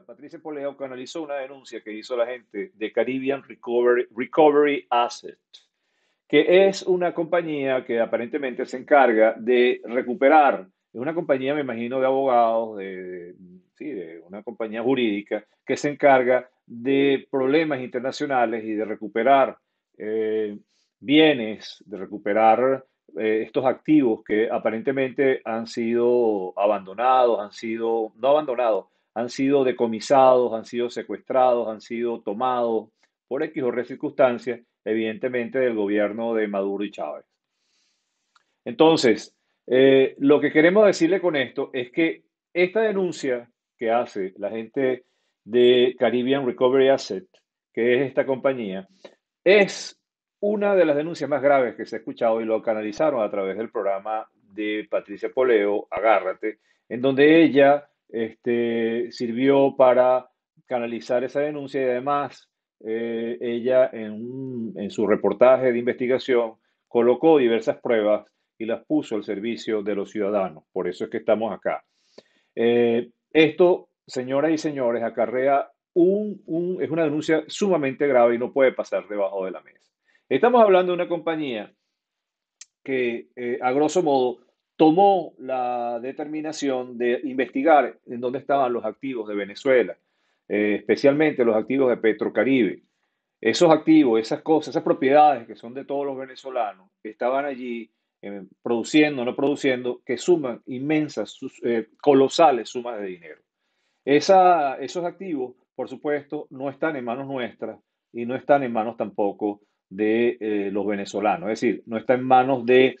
Patricia Poleo canalizó una denuncia que hizo la gente de Caribbean Recovery, Recovery Asset, que es una compañía que aparentemente se encarga de recuperar, es una compañía, me imagino, de abogados, de, sí, de una compañía jurídica, que se encarga de problemas internacionales y de recuperar eh, bienes, de recuperar eh, estos activos que aparentemente han sido abandonados, han sido, no abandonados, han sido decomisados, han sido secuestrados, han sido tomados por X o Y circunstancias, evidentemente del gobierno de Maduro y Chávez. Entonces, eh, lo que queremos decirle con esto es que esta denuncia que hace la gente de Caribbean Recovery Asset, que es esta compañía, es una de las denuncias más graves que se ha escuchado y lo canalizaron a través del programa de Patricia Poleo, Agárrate, en donde ella este, sirvió para canalizar esa denuncia y además eh, ella en, su reportaje de investigación colocó diversas pruebas y las puso al servicio de los ciudadanos. Por eso es que estamos acá. Eh, esto, señoras y señores, acarrea un, un, es una denuncia sumamente grave y no puede pasar debajo de la mesa. Estamos hablando de una compañía que, eh, a grosso modo, tomó la determinación de investigar en dónde estaban los activos de Venezuela, eh, especialmente los activos de Petrocaribe. Esos activos, esas cosas, esas propiedades que son de todos los venezolanos, estaban allí eh, produciendo, no produciendo, que suman inmensas, colosales sumas de dinero. Esos activos, por supuesto, no están en manos nuestras y no están en manos tampoco de eh, los venezolanos. Es decir, no está en manos de,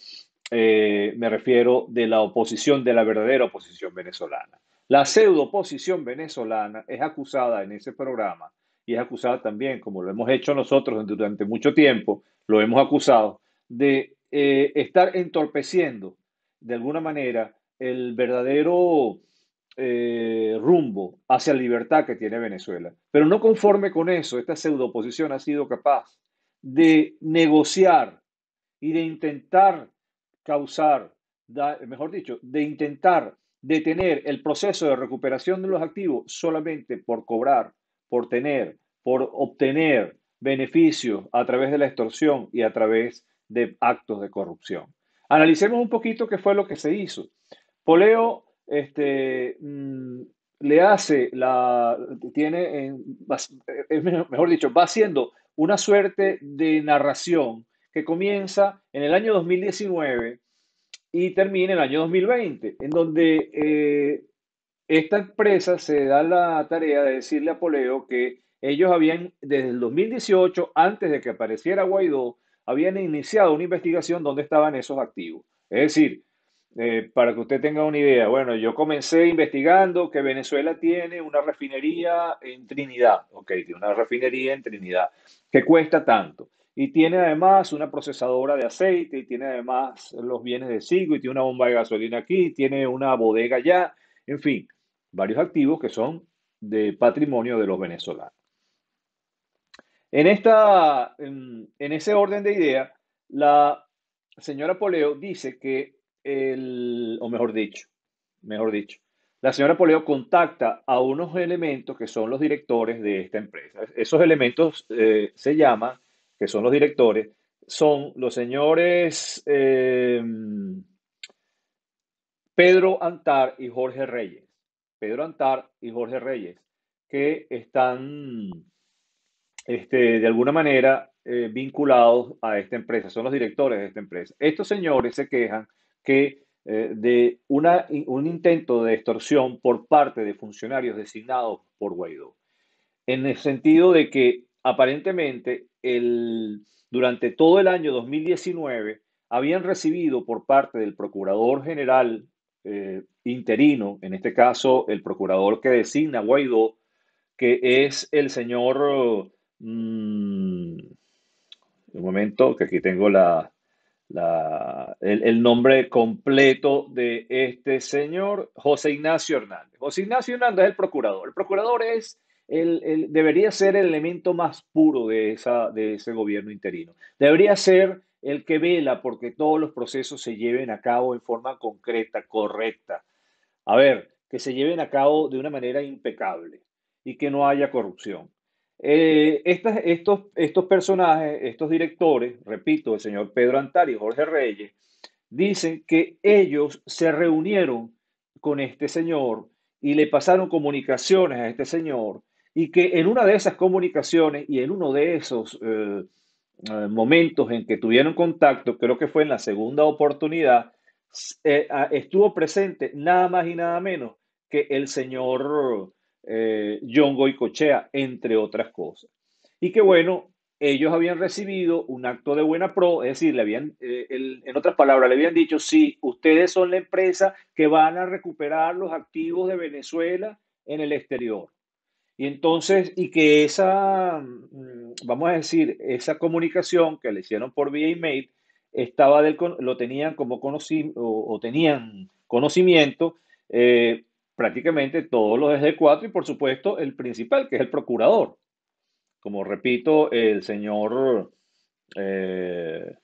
eh, me refiero, de la oposición, de la verdadera oposición venezolana. La pseudo oposición venezolana es acusada en ese programa y es acusada también, como lo hemos hecho nosotros durante mucho tiempo, lo hemos acusado de eh, estar entorpeciendo de alguna manera el verdadero rumbo hacia la libertad que tiene Venezuela. Pero no conforme con eso, esta pseudo oposición ha sido capaz de negociar y de intentar causar, mejor dicho, de intentar detener el proceso de recuperación de los activos solamente por cobrar, por tener, por obtener beneficios a través de la extorsión y a través de actos de corrupción. Analicemos un poquito qué fue lo que se hizo. Poleo este, mm, le hace la, tiene, mejor dicho, va haciendo una suerte de narración que comienza en el año 2019 y termina en el año 2020, en donde eh, esta empresa se da la tarea de decirle a Poleo que ellos habían, desde el 2018, antes de que apareciera Guaidó, habían iniciado una investigación donde estaban esos activos. Es decir, eh, para que usted tenga una idea, bueno, yo comencé investigando que Venezuela tiene una refinería en Trinidad, ok, tiene una refinería en Trinidad, que cuesta tanto. Y tiene además una procesadora de aceite, y tiene además los bienes de Sigo, y tiene una bomba de gasolina aquí, tiene una bodega allá, en fin, varios activos que son de patrimonio de los venezolanos. En, esta, en, ese orden de idea, la señora Poleo dice que el, o mejor dicho, mejor dicho, la señora Poleo contacta a unos elementos que son los directores de esta empresa. Esos elementos eh, se llaman, que son los directores, son los señores em, Pedro Antar y Jorge Reyes. Pedro Antar y Jorge Reyes, que están este, de alguna manera eh, vinculados a esta empresa, son los directores de esta empresa. Estos señores se quejan que eh, de una, un intento de extorsión por parte de funcionarios designados por Guaidó, en el sentido de que aparentemente el, durante todo el año 2019 habían recibido por parte del Procurador General eh, interino, en este caso el procurador que designa Guaidó, que es el señor, mm, un momento, que aquí tengo la, el, nombre completo de este señor, José Ignacio Hernández. José Ignacio Hernández es el procurador. El procurador es el, debería ser el elemento más puro de, esa, de ese gobierno interino. Debería ser el que vela porque todos los procesos se lleven a cabo en forma concreta, correcta. A ver, que se lleven a cabo de una manera impecable. y que no haya corrupción. Eh, estos, estos personajes, estos directores, repito, el señor Pedro Antari y Jorge Reyes, dicen que ellos se reunieron con este señor y le pasaron comunicaciones a este señor y que en una de esas comunicaciones y en uno de esos eh, eh, momentos en que tuvieron contacto, creo que fue en la segunda oportunidad, estuvo presente nada más y nada menos que el señor eh, John Goicochea, entre otras cosas. Y que bueno, ellos habían recibido un acto de buena pro, es decir, le habían, eh, en otras palabras, le habían dicho, sí, ustedes son la empresa que van a recuperar los activos de Venezuela en el exterior. Y entonces, y que esa, mm, vamos a decir, esa comunicación que le hicieron por vía email, estaba del, lo tenían como conocimiento, o, tenían conocimiento eh, prácticamente todos los desde 4 y por supuesto el principal, que es el procurador. Como repito, el señor eh,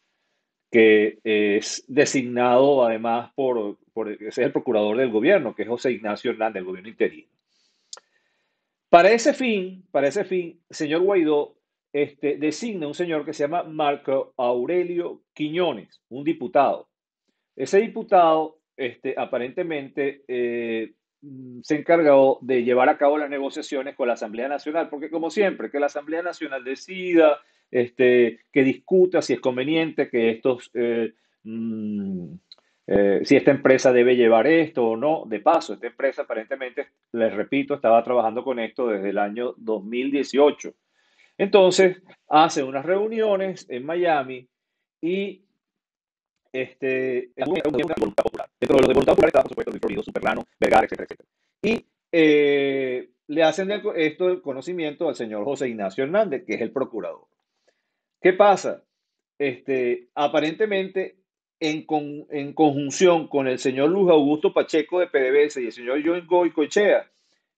que es designado además por, por, es el procurador del gobierno, que es José Ignacio Hernández, del gobierno interino. Para ese fin, para ese fin, señor Guaidó este, designa un señor que se llama Marco Aurelio Quiñones, un diputado. Ese diputado, este, aparentemente, eh, se encargó de llevar a cabo las negociaciones con la Asamblea Nacional, porque como siempre, que la Asamblea Nacional decida, este, que discuta si es conveniente que estos, eh, mm, eh, si esta empresa debe llevar esto o no. De paso, esta empresa aparentemente, les repito, estaba trabajando con esto desde el año 2018. Entonces, hace unas reuniones en Miami y este, Dentro de los diputados populares estaba, por supuesto, Luis Florido, Superlano, Vergara, etcétera, etcétera. Y eh, le hacen esto el conocimiento al señor José Ignacio Hernández, que es el procurador. ¿Qué pasa? Este, aparentemente, en, en conjunción con el señor Luis Augusto Pacheco de PDVSA y el señor Joan Goicoechea,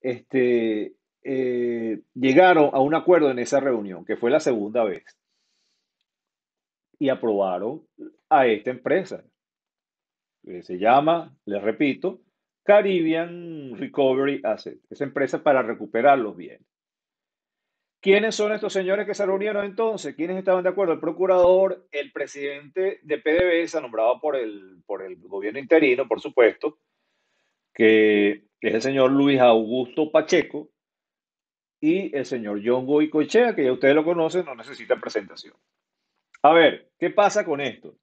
este, eh, llegaron a un acuerdo en esa reunión, que fue la segunda vez y aprobaron a esta empresa. Que se llama, les repito, Caribbean Recovery Asset. Esa empresa para recuperar los bienes. ¿Quiénes son estos señores que se reunieron entonces? ¿Quiénes estaban de acuerdo? El procurador, el presidente de PDVSA, nombrado por el, por el gobierno interino, por supuesto, que es el señor Luis Augusto Pacheco, y el señor John Goicoechea, que ya ustedes lo conocen, no necesita presentación. A ver, ¿qué pasa con esto?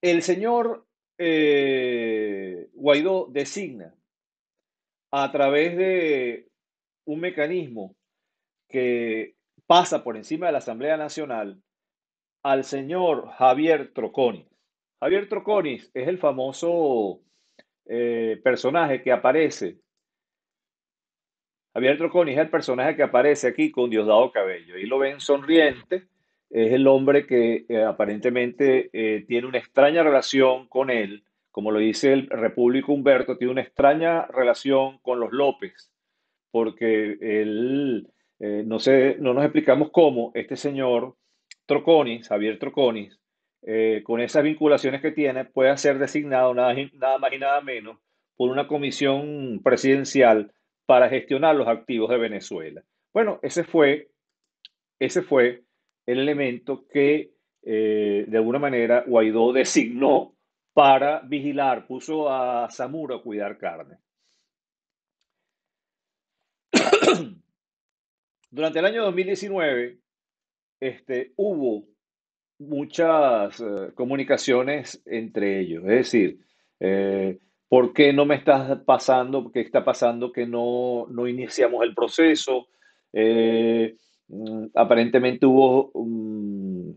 El señor eh, Guaidó designa a través de un mecanismo que pasa por encima de la Asamblea Nacional al señor Javier Troconis. Javier Troconis es el famoso eh, personaje que aparece. Javier Troconis es el personaje que aparece aquí con Diosdado Cabello. Y lo ven sonriente es el hombre que eh, aparentemente eh, tiene una extraña relación con él, como lo dice el Repúblico Humberto, tiene una extraña relación con los López, porque él, eh, no sé, no nos explicamos cómo este señor Troconis, Javier Troconis, con esas vinculaciones que tiene, puede ser designado nada, más y nada menos por una comisión presidencial para gestionar los activos de Venezuela. Bueno, ese fue, ese fue el elemento que eh, de alguna manera Guaidó designó para vigilar, puso a Zamuro a cuidar carne. Durante el año 2019 este, hubo muchas eh, comunicaciones entre ellos, es decir, eh, ¿por qué no me estás pasando? ¿Qué está pasando que no, no iniciamos el proceso? Mm, aparentemente hubo mm,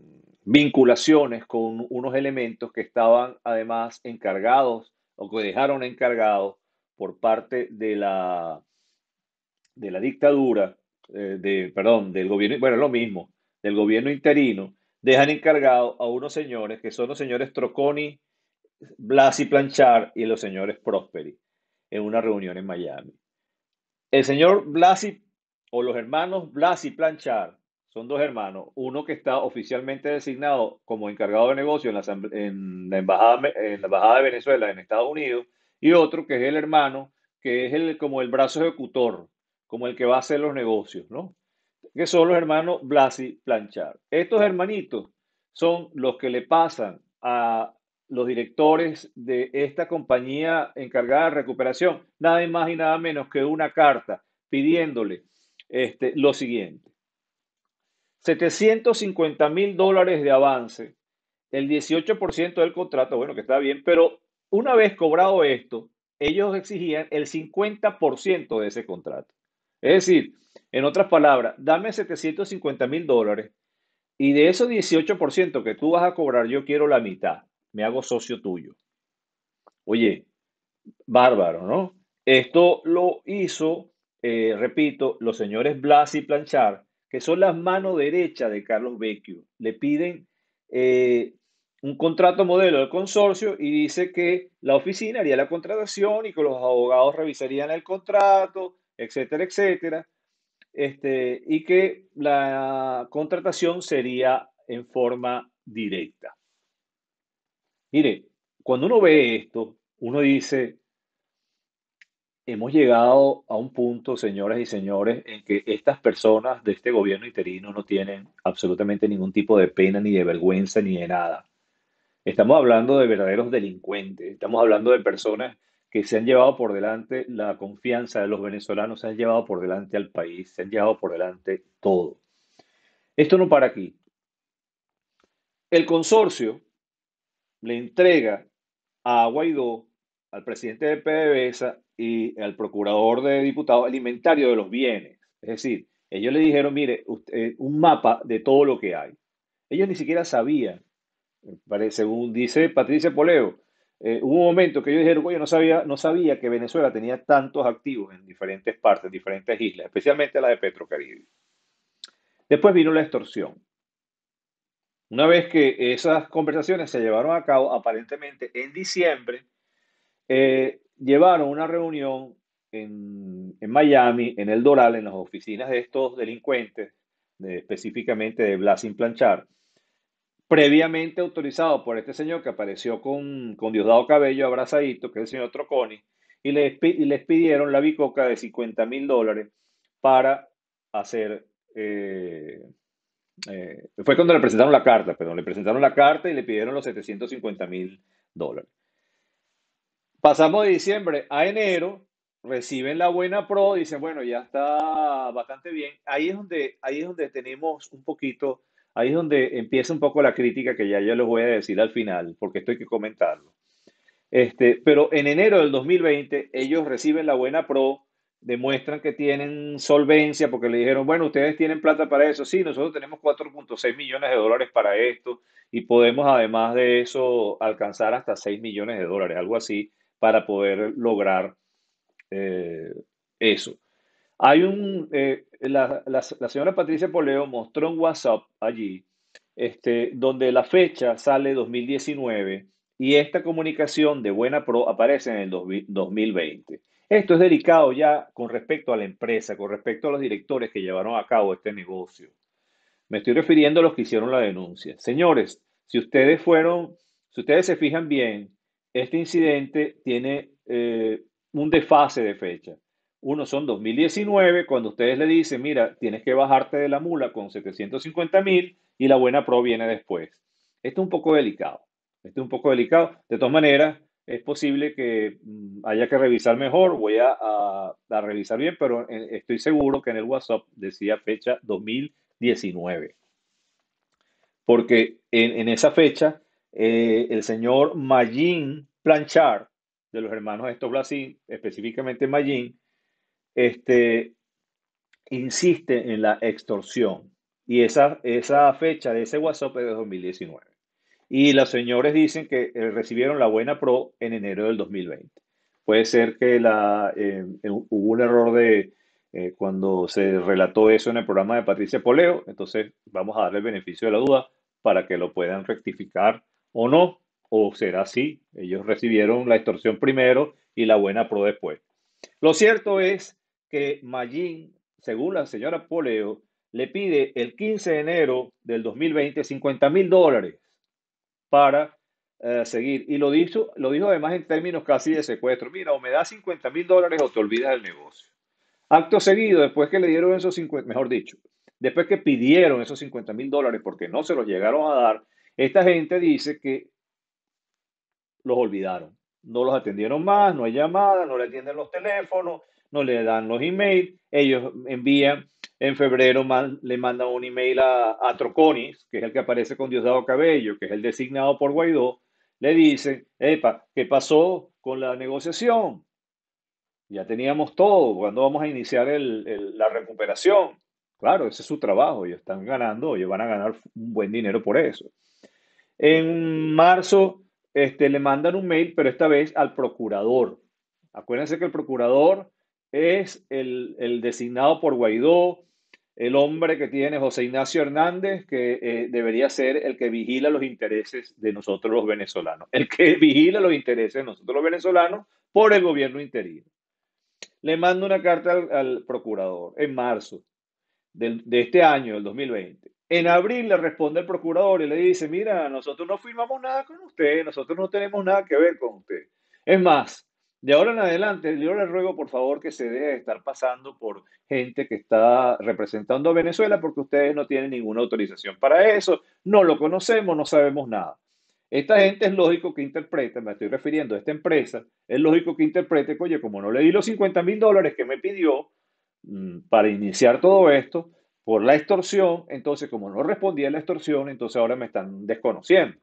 vinculaciones con unos elementos que estaban además encargados o que dejaron encargados por parte de la, de la dictadura, eh, de, perdón, del gobierno, bueno, lo mismo, del gobierno interino, dejan encargados a unos señores que son los señores Troconi, Blasi Planchar y los señores Prosperi en una reunión en Miami. El señor Blasi o los hermanos Blas y Planchard, son dos hermanos, uno que está oficialmente designado como encargado de negocio en la, en la, embajada, en la embajada de Venezuela en Estados Unidos y otro que es el hermano que es el, como el brazo ejecutor, como el que va a hacer los negocios, ¿no? Que son los hermanos Blasi Planchard. Estos hermanitos son los que le pasan a los directores de esta compañía encargada de recuperación, nada más y nada menos que una carta pidiéndole este, lo siguiente. 750 mil dólares de avance, el 18% del contrato, bueno, que está bien, pero una vez cobrado esto, ellos exigían el 50% de ese contrato. Es decir, en otras palabras, dame 750 mil dólares y de esos 18% que tú vas a cobrar, yo quiero la mitad. Me hago socio tuyo. Oye, bárbaro, ¿no? Esto lo hizo, eh, repito, los señores Blas y Planchard, que son las manos derechas de Carlos Vecchio. Le piden eh, un contrato modelo del consorcio y dice que la oficina haría la contratación y que los abogados revisarían el contrato, etcétera, etcétera, este, y que la contratación sería en forma directa. Mire, cuando uno ve esto, uno dice, hemos llegado a un punto, señoras y señores, en que estas personas de este gobierno interino no tienen absolutamente ningún tipo de pena, ni de vergüenza, ni de nada. Estamos hablando de verdaderos delincuentes, estamos hablando de personas que se han llevado por delante la confianza de los venezolanos, se han llevado por delante al país, se han llevado por delante todo. Esto no para aquí. El consorcio le entrega a Guaidó, al presidente de PDVSA y al procurador de diputados alimentario de los bienes. Es decir, ellos le dijeron, mire, usted, un mapa de todo lo que hay. Ellos ni siquiera sabían según dice Patricia Poleo, eh, hubo un momento que ellos dijeron, oye, no sabía, no sabía que Venezuela tenía tantos activos en diferentes partes, en diferentes islas, especialmente la de Petrocaribe. Después vino la extorsión. Una vez que esas conversaciones se llevaron a cabo, aparentemente en diciembre, eh, llevaron una reunión en, Miami, en el Doral, en las oficinas de estos delincuentes, específicamente de Blasin Planchard, previamente autorizado por este señor que apareció con, con Diosdado Cabello abrazadito, que es el señor Troconi, y les, les pidieron la bicoca de 50 mil dólares para hacer... Eh, eh, fue cuando le presentaron la carta, perdón, le presentaron la carta y le pidieron los 750 mil dólares. Pasamos de diciembre a enero, reciben la buena pro, dicen, bueno, ya está bastante bien. Ahí es donde, ahí es donde tenemos un poquito Ahí es donde empieza un poco la crítica que ya yo les voy a decir al final, porque esto hay que comentarlo. Este, pero en enero del 2020 ellos reciben la buena pro, demuestran que tienen solvencia porque le dijeron, bueno, ustedes tienen plata para eso. Sí, nosotros tenemos 4.6 millones de dólares para esto y podemos además de eso alcanzar hasta 6 millones de dólares, algo así, para poder lograr eh, eso. Hay un, eh, la, señora Patricia Poleo mostró un WhatsApp allí, este, donde la fecha sale 2019 y esta comunicación de Buena Pro aparece en el 2020. Esto es delicado ya con respecto a la empresa, con respecto a los directores que llevaron a cabo este negocio. Me estoy refiriendo a los que hicieron la denuncia. Señores, si ustedes fueron, si ustedes se fijan bien, este incidente tiene eh, un desfase de fecha. Uno son 2019, cuando ustedes le dicen, mira, tienes que bajarte de la mula con 750 mil y la buena pro viene después. Esto es un poco delicado. Esto es un poco delicado. De todas maneras, es posible que mm, haya que revisar mejor. Voy a, a, revisar bien, pero eh, estoy seguro que en el WhatsApp decía fecha 2019. Porque en, esa fecha, eh, el señor Magin Planchard, de los hermanos estos Blasin, específicamente Magin, este, insiste en la extorsión. Y esa, esa fecha de ese WhatsApp es de 2019. Y los señores dicen que eh, recibieron la buena pro en enero del 2020. Puede ser que la, eh, eh, hubo un error de cuando se relató eso en el programa de Patricia Poleo. Entonces vamos a darle el beneficio de la duda para que lo puedan rectificar o no. O será así. Ellos recibieron la extorsión primero y la buena pro después. Lo cierto es que Magin, según la señora Poleo, le pide el 15 de enero del 2020 50 mil dólares para eh, seguir. Y lo dijo, lo dijo además en términos casi de secuestro. Mira, o me das 50 mil dólares o te olvidas del negocio. Acto seguido, después que le dieron esos 50, mejor dicho, después que pidieron esos 50 mil dólares porque no se los llegaron a dar, esta gente dice que los olvidaron. No los atendieron más, no hay llamadas, no le atienden los teléfonos, no le dan los emails. Ellos envían en febrero, le mandan un email a, Troconis, que es el que aparece con Diosdado Cabello, que es el designado por Guaidó, le dicen, epa, ¿qué pasó con la negociación? Ya teníamos todo, ¿cuándo vamos a iniciar la recuperación? Claro, ese es su trabajo, ellos están ganando, ellos van a ganar un buen dinero por eso. En marzo este, le mandan un mail, pero esta vez al procurador. Acuérdense que el procurador es el, el designado por Guaidó, el hombre que tiene José Ignacio Hernández, que eh, debería ser el que vigila los intereses de nosotros los venezolanos, el que vigila los intereses de nosotros los venezolanos por el gobierno interino. Le mando una carta al, procurador en marzo de este año, del 2020. En abril le responde el procurador y le dice, mira, nosotros no firmamos nada con usted, nosotros no tenemos nada que ver con usted. Es más, de ahora en adelante, yo le ruego por favor que se deje de estar pasando por gente que está representando a Venezuela porque ustedes no tienen ninguna autorización para eso, no lo conocemos, no sabemos nada. Esta gente es lógico que interprete, me estoy refiriendo a esta empresa, es lógico que interprete, oye, como no le di los 50 mil dólares que me pidió mm, para iniciar todo esto por la extorsión, entonces como no respondía a la extorsión, entonces ahora me están desconociendo.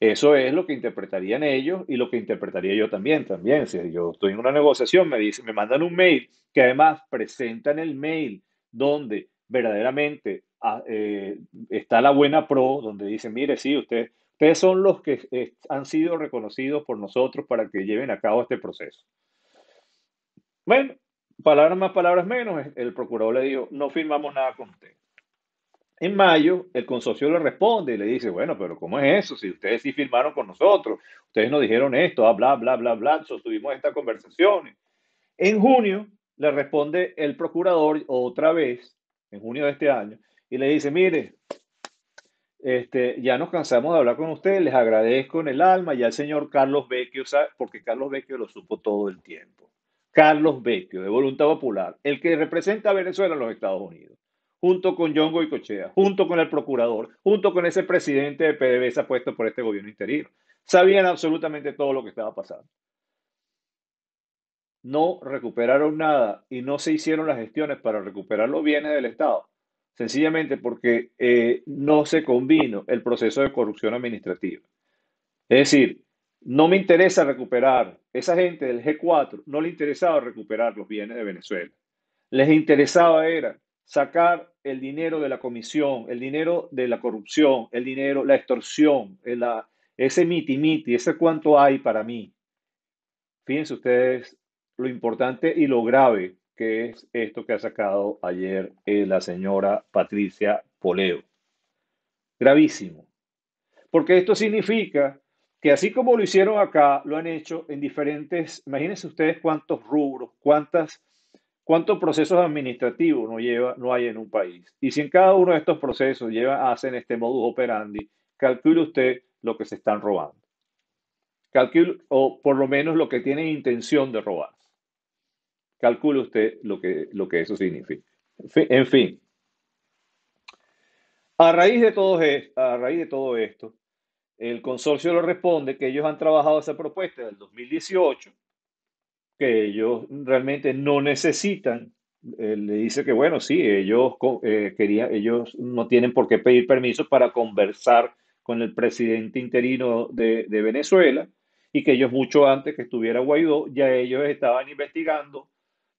Eso es lo que interpretarían ellos y lo que interpretaría yo también. También, si yo estoy en una negociación, me dicen, me mandan un mail que además presentan el mail donde verdaderamente ah, eh, está la buena pro, donde dicen, mire, sí, ustedes, ustedes son los que eh, han sido reconocidos por nosotros para que lleven a cabo este proceso. Bueno, palabras más, palabras menos, el procurador le dijo, no firmamos nada con usted. En mayo, el consorcio le responde y le dice, bueno, pero ¿cómo es eso? Si ustedes sí firmaron con nosotros, ustedes nos dijeron esto, ah, bla, bla, bla, bla, sostuvimos esta conversación. En junio, le responde el procurador otra vez, en junio de este año, y le dice, mire, este, ya nos cansamos de hablar con ustedes, les agradezco en el alma, ya el señor Carlos Vecchio, porque Carlos Vecchio lo supo todo el tiempo. Carlos Vecchio, de Voluntad Popular, el que representa a Venezuela en los Estados Unidos junto con John Goicochea, junto con el procurador, junto con ese presidente de PDVSA puesto por este gobierno interino. Sabían absolutamente todo lo que estaba pasando. No recuperaron nada y no se hicieron las gestiones para recuperar los bienes del Estado, sencillamente porque eh, no se combinó el proceso de corrupción administrativa. Es decir, no me interesa recuperar, esa gente del G4 no le interesaba recuperar los bienes de Venezuela. Les interesaba era sacar el dinero de la comisión, el dinero de la corrupción, el dinero, la extorsión, ese miti-miti, ese cuánto hay para mí. Fíjense ustedes lo importante y lo grave que es esto que ha sacado ayer eh, la señora Patricia Poleo. Gravísimo. Porque esto significa que así como lo hicieron acá, lo han hecho en diferentes, imagínense ustedes cuántos rubros, cuántas ¿Cuántos procesos administrativos no, lleva, no hay en un país? Y si en cada uno de estos procesos lleva, hacen este modus operandi, calcule usted lo que se están robando. Calcule, o por lo menos lo que tienen intención de robar. Calcule usted lo que, lo que eso significa. En fin, a raíz, de todo, a raíz de todo esto, el consorcio le responde que ellos han trabajado esa propuesta del 2018 que ellos realmente no necesitan. Eh, le dice que, bueno, sí, ellos, eh, ellos no tienen por qué pedir permiso para conversar con el presidente interino de, de Venezuela y que ellos mucho antes que estuviera Guaidó, ya ellos estaban investigando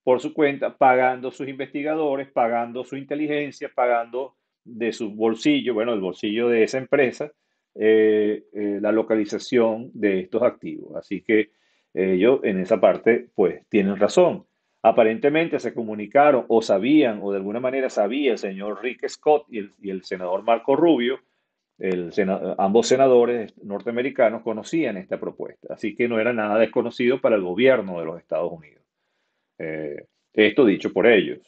por su cuenta, pagando sus investigadores, pagando su inteligencia, pagando de su bolsillo, bueno, el bolsillo de esa empresa, eh, la localización de estos activos. Así que ellos en esa parte pues tienen razón. Aparentemente se comunicaron o sabían o de alguna manera sabía el señor Rick Scott y el, senador Marco Rubio, ambos senadores norteamericanos conocían esta propuesta, así que no era nada desconocido para el gobierno de los Estados Unidos. Eh, esto dicho por ellos.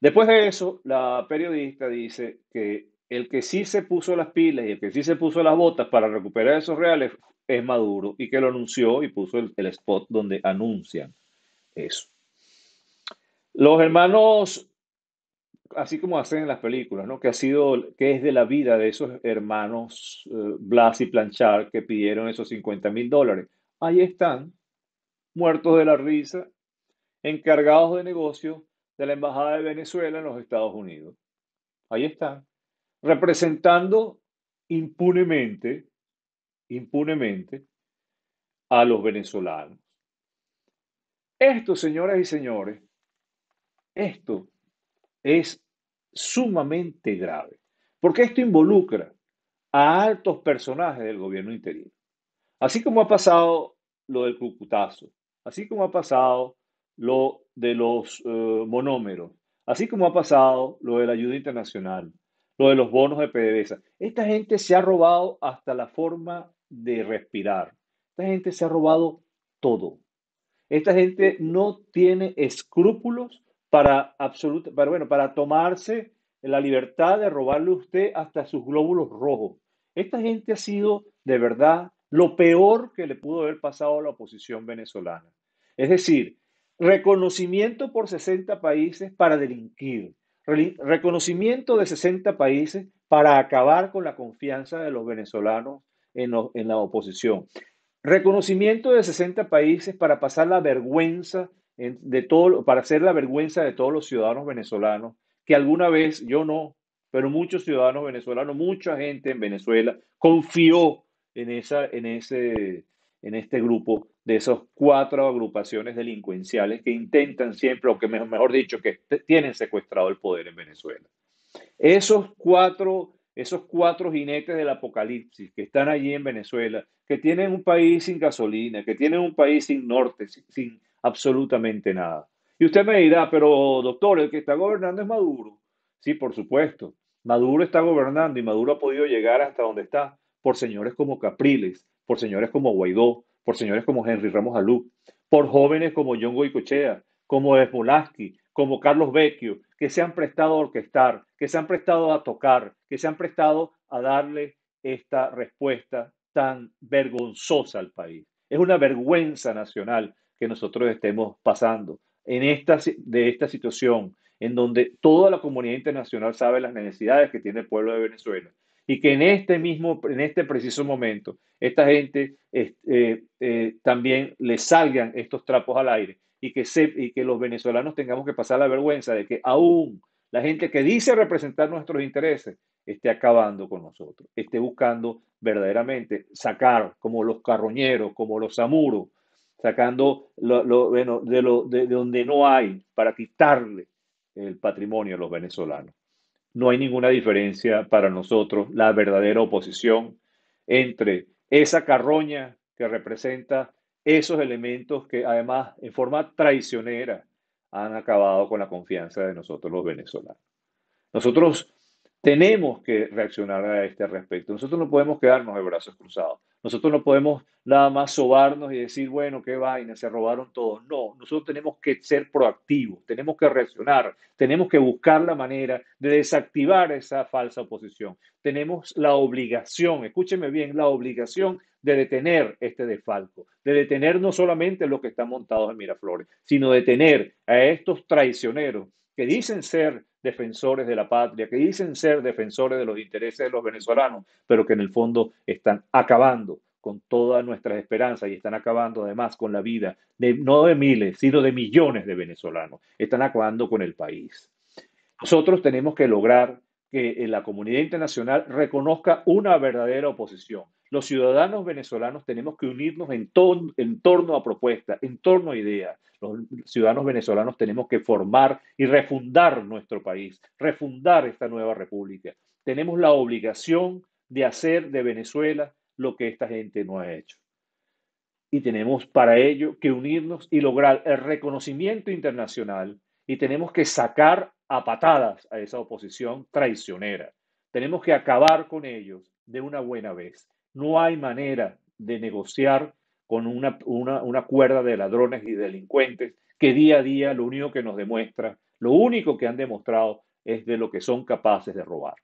Después de eso, la periodista dice que el que sí se puso las pilas y el que sí se puso las botas para recuperar esos reales es Maduro y que lo anunció y puso el, spot donde anuncian eso. Los hermanos, así como hacen en las películas, ¿no? Que ha sido, que es de la vida de esos hermanos eh, Blas y Planchard que pidieron esos 50 mil dólares. Ahí están, muertos de la risa, encargados de negocios de la Embajada de Venezuela en los Estados Unidos. Ahí están, representando impunemente, impunemente a los venezolanos. Esto, señoras y señores, esto es sumamente grave, porque esto involucra a altos personajes del gobierno interino. Así como ha pasado lo del Cucutazo, así como ha pasado lo de los eh, monómeros, así como ha pasado lo de la ayuda internacional, lo de los bonos de PDVSA. Esta gente se ha robado hasta la forma de respirar. Esta gente se ha robado todo. Esta gente no tiene escrúpulos para para, bueno, para tomarse la libertad de robarle a usted hasta sus glóbulos rojos. Esta gente ha sido de verdad lo peor que le pudo haber pasado a la oposición venezolana. Es decir, reconocimiento por 60 países para delinquir, reconocimiento de 60 países para acabar con la confianza de los venezolanos en, la oposición, reconocimiento de 60 países para pasar la vergüenza de todo, para hacer la vergüenza de todos los ciudadanos venezolanos que alguna vez, yo no, pero muchos ciudadanos venezolanos, mucha gente en Venezuela confió en, esa, en, ese, en este grupo de esas cuatro agrupaciones delincuenciales que intentan siempre, o que mejor dicho, que tienen secuestrado el poder en Venezuela. Esos cuatro, esos cuatro jinetes del apocalipsis que están allí en Venezuela, que tienen un país sin gasolina, que tienen un país sin norte, sin absolutamente nada. Y usted me dirá, pero doctor, el que está gobernando es Maduro. Sí, por supuesto. Maduro está gobernando y Maduro ha podido llegar hasta donde está por señores como Capriles, por señores como Guaidó, por señores como Henry Ramos Alú, por jóvenes como John Goicochea, como Esmolaski, como Carlos Vecchio, que se han prestado a orquestar, que se han prestado a tocar, que se han prestado a darle esta respuesta tan vergonzosa al país. Es una vergüenza nacional que nosotros estemos pasando en esta, de esta situación en donde toda la comunidad internacional sabe las necesidades que tiene el pueblo de Venezuela y que en este mismo, en este preciso momento, esta gente eh, eh, también le salgan estos trapos al aire y que, se, y que los venezolanos tengamos que pasar la vergüenza de que aún la gente que dice representar nuestros intereses esté acabando con nosotros, esté buscando verdaderamente sacar como los carroñeros, como los amuros, sacando lo, bueno, de, lo, de donde no hay para quitarle el patrimonio a los venezolanos. No hay ninguna diferencia para nosotros la verdadera oposición entre esa carroña que representa esos elementos que además en forma traicionera han acabado con la confianza de nosotros los venezolanos. Nosotros tenemos que reaccionar a este respecto. Nosotros no podemos quedarnos de brazos cruzados. Nosotros no podemos nada más sobarnos y decir, bueno, qué vaina, se robaron todo. No, nosotros tenemos que ser proactivos, tenemos que reaccionar, tenemos que buscar la manera de desactivar esa falsa oposición. Tenemos la obligación, escúcheme bien, la obligación de detener este desfalco, de detener no solamente lo que está montado en Miraflores, sino detener a estos traicioneros que dicen ser defensores de la patria, que dicen ser defensores de los intereses de los venezolanos, pero que en el fondo están acabando con todas nuestras esperanzas y están acabando además con la vida de no de miles, sino de millones de venezolanos. Están acabando con el país. Nosotros tenemos que lograr que la comunidad internacional reconozca una verdadera oposición. Los ciudadanos venezolanos tenemos que unirnos en, en torno a propuestas, en torno a ideas. Los ciudadanos venezolanos tenemos que formar y refundar nuestro país, refundar esta nueva república. Tenemos la obligación de hacer de Venezuela lo que esta gente no ha hecho. Y tenemos para ello que unirnos y lograr el reconocimiento internacional y tenemos que sacar a patadas a esa oposición traicionera. Tenemos que acabar con ellos de una buena vez. No hay manera de negociar con una, cuerda de ladrones y delincuentes que día a día lo único que nos demuestra, lo único que han demostrado es de lo que son capaces de robar.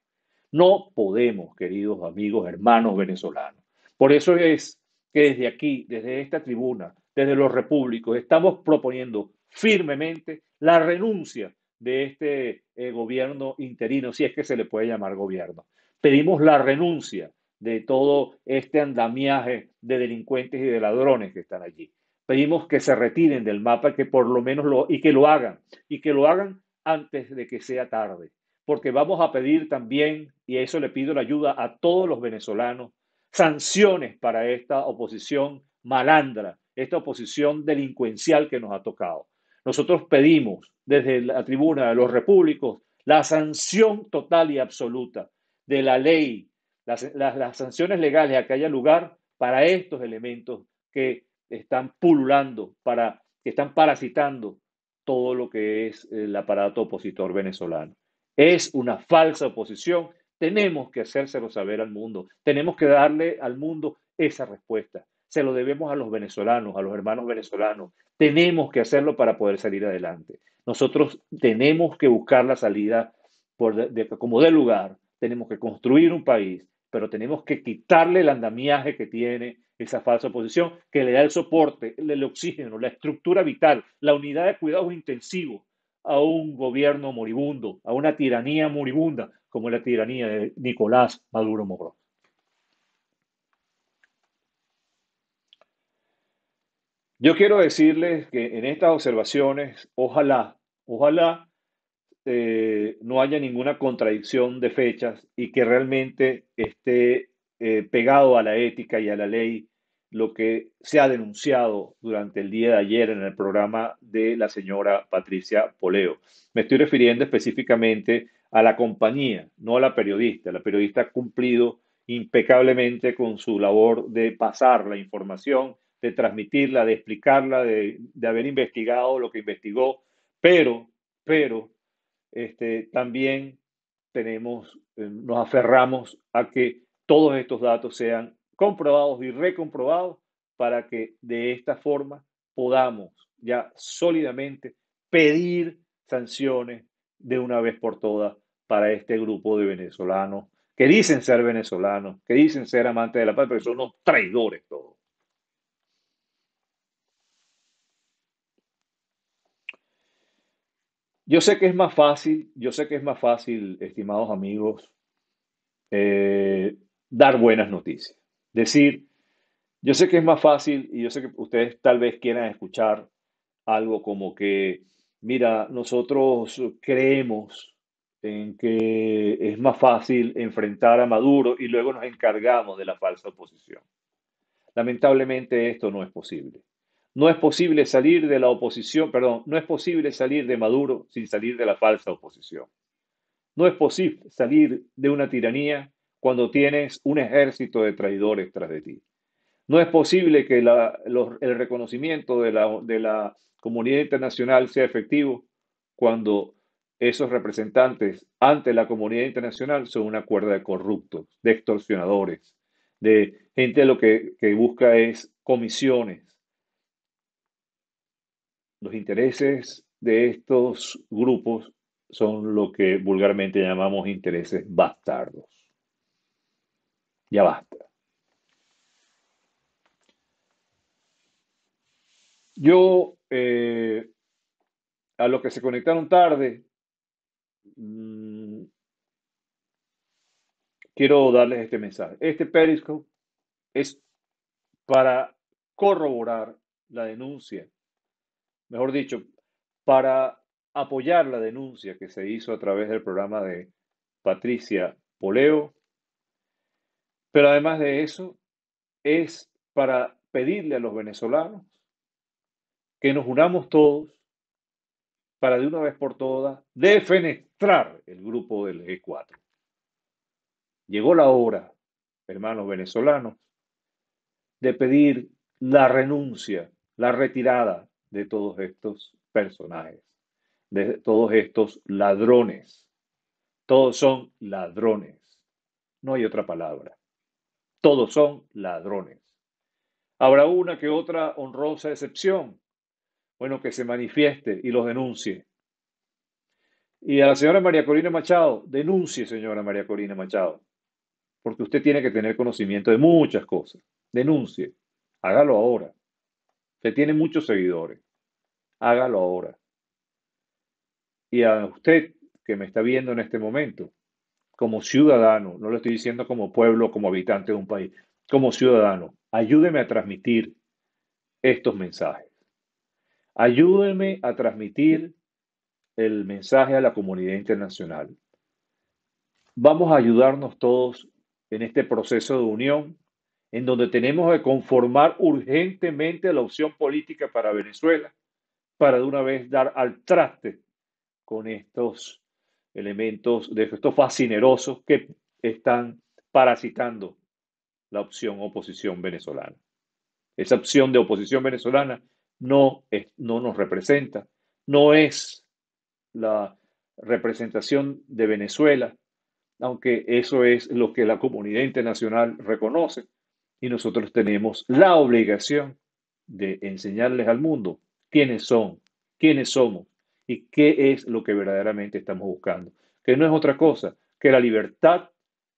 No podemos, queridos amigos, hermanos venezolanos. Por eso es que desde aquí, desde esta tribuna, desde los repúblicos, estamos proponiendo firmemente la renuncia de este eh, gobierno interino, si es que se le puede llamar gobierno. Pedimos la renuncia de todo este andamiaje de delincuentes y de ladrones que están allí. Pedimos que se retiren del mapa, que por lo menos lo, y que lo hagan, y que lo hagan antes de que sea tarde, porque vamos a pedir también, y eso le pido la ayuda a todos los venezolanos, sanciones para esta oposición malandra, esta oposición delincuencial que nos ha tocado. Nosotros pedimos desde la tribuna de los repúblicos la sanción total y absoluta de la ley, las, sanciones legales a que haya lugar para estos elementos que están pululando, para, que están parasitando todo lo que es el aparato opositor venezolano. Es una falsa oposición. Tenemos que hacérselo saber al mundo. Tenemos que darle al mundo esa respuesta. Se lo debemos a los venezolanos, a los hermanos venezolanos. Tenemos que hacerlo para poder salir adelante. Nosotros tenemos que buscar la salida por como de lugar. Tenemos que construir un país, pero tenemos que quitarle el andamiaje que tiene esa falsa oposición, que le da el soporte, el, oxígeno, la estructura vital, la unidad de cuidados intensivos a un gobierno moribundo, a una tiranía moribunda como la tiranía de Nicolás Maduro Moro. Yo quiero decirles que en estas observaciones, ojalá, ojalá eh, no haya ninguna contradicción de fechas y que realmente esté eh, pegado a la ética y a la ley lo que se ha denunciado durante el día de ayer en el programa de la señora Patricia Poleo. Me estoy refiriendo específicamente a la compañía, no a la periodista. La periodista ha cumplido impecablemente con su labor de pasar la información, de transmitirla, de explicarla, de, de haber investigado lo que investigó, pero, pero, este, también tenemos, eh, nos aferramos a que todos estos datos sean comprobados y recomprobados para que de esta forma podamos ya sólidamente pedir sanciones de una vez por todas para este grupo de venezolanos que dicen ser venezolanos, que dicen ser amantes de la paz, pero son unos traidores todos. Yo sé que es más fácil, yo sé que es más fácil, estimados amigos, eh, dar buenas noticias. Decir, yo sé que es más fácil y yo sé que ustedes tal vez quieran escuchar algo como que, mira, nosotros creemos en que es más fácil enfrentar a Maduro y luego nos encargamos de la falsa oposición. Lamentablemente esto no es posible. No es posible salir de la oposición, perdón, no es posible salir de Maduro sin salir de la falsa oposición. No es posible salir de una tiranía cuando tienes un ejército de traidores tras de ti. No es posible que el reconocimiento de la, comunidad internacional sea efectivo cuando esos representantes ante la comunidad internacional son una cuerda de corruptos, de extorsionadores, de gente lo que, que busca es comisiones, los intereses de estos grupos son lo que vulgarmente llamamos intereses bastardos. Ya basta. Yo, eh, a los que se conectaron tarde, mm, quiero darles este mensaje. Este Periscope es para corroborar la denuncia mejor dicho, para apoyar la denuncia que se hizo a través del programa de Patricia Poleo. Pero además de eso, es para pedirle a los venezolanos que nos unamos todos para de una vez por todas defenestrar el grupo del G4. Llegó la hora, hermanos venezolanos, de pedir la renuncia, la retirada de todos estos personajes, de todos estos ladrones. Todos son ladrones. No hay otra palabra. Todos son ladrones. Habrá una que otra honrosa excepción. Bueno, que se manifieste y los denuncie. Y a la señora María Corina Machado, denuncie, señora María Corina Machado, porque usted tiene que tener conocimiento de muchas cosas. Denuncie, hágalo ahora. Usted tiene muchos seguidores, hágalo ahora. Y a usted que me está viendo en este momento, como ciudadano, no lo estoy diciendo como pueblo, como habitante de un país, como ciudadano, ayúdeme a transmitir estos mensajes. Ayúdeme a transmitir el mensaje a la comunidad internacional. Vamos a ayudarnos todos en este proceso de unión, en donde tenemos que conformar urgentemente la opción política para Venezuela, para de una vez dar al traste con estos elementos de estos fascinerosos que están parasitando la opción oposición venezolana. Esa opción de oposición venezolana no, es, no nos representa, no es la representación de Venezuela, aunque eso es lo que la comunidad internacional reconoce y nosotros tenemos la obligación de enseñarles al mundo quiénes son, quiénes somos y qué es lo que verdaderamente estamos buscando, que no es otra cosa que la libertad,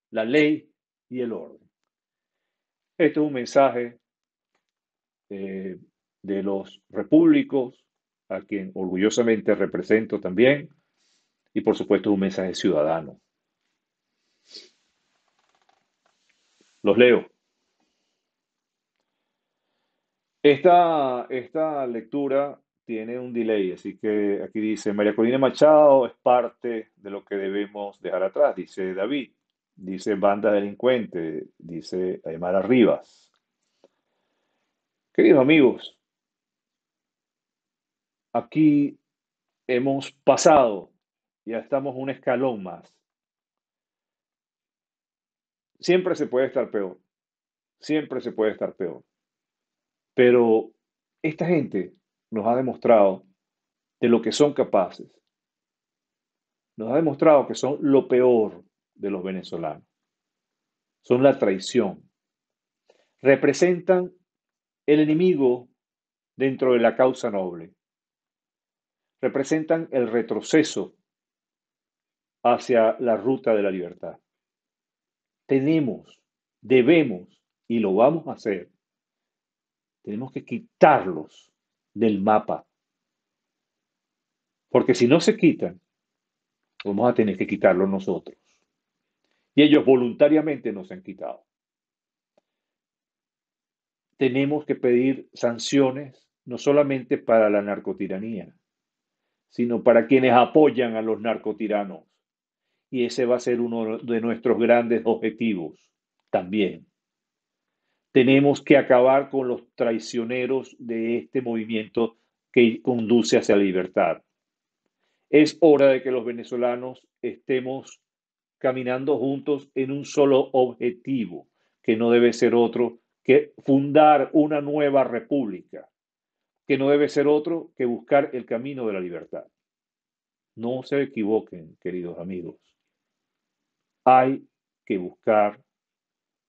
la ley y el orden. Este es un mensaje eh, de los repúblicos, a quien orgullosamente represento también, y por supuesto un mensaje ciudadano. Los leo. Esta, esta lectura tiene un delay, así que aquí dice, María Corina Machado es parte de lo que debemos dejar atrás, dice David, dice Banda Delincuente, dice Aymara Rivas. Queridos amigos, aquí hemos pasado, ya estamos un escalón más. Siempre se puede estar peor, siempre se puede estar peor. Pero esta gente nos ha demostrado de lo que son capaces. Nos ha demostrado que son lo peor de los venezolanos. Son la traición. Representan el enemigo dentro de la causa noble. Representan el retroceso hacia la ruta de la libertad. Tenemos, debemos, y lo vamos a hacer, tenemos que quitarlos del mapa. Porque si no se quitan, vamos a tener que quitarlos nosotros. Y ellos voluntariamente nos han quitado. Tenemos que pedir sanciones no solamente para la narcotiranía, sino para quienes apoyan a los narcotiranos. Y ese va a ser uno de nuestros grandes objetivos también. Tenemos que acabar con los traicioneros de este movimiento que conduce hacia la libertad. Es hora de que los venezolanos estemos caminando juntos en un solo objetivo, que no debe ser otro que fundar una nueva república, que no debe ser otro que buscar el camino de la libertad. No se equivoquen, queridos amigos. Hay que buscar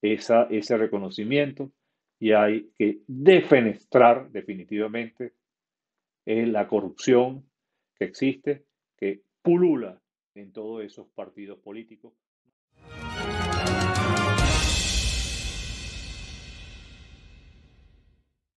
esa, ese reconocimiento y hay que defenestrar definitivamente la corrupción que existe, que pulula en todos esos partidos políticos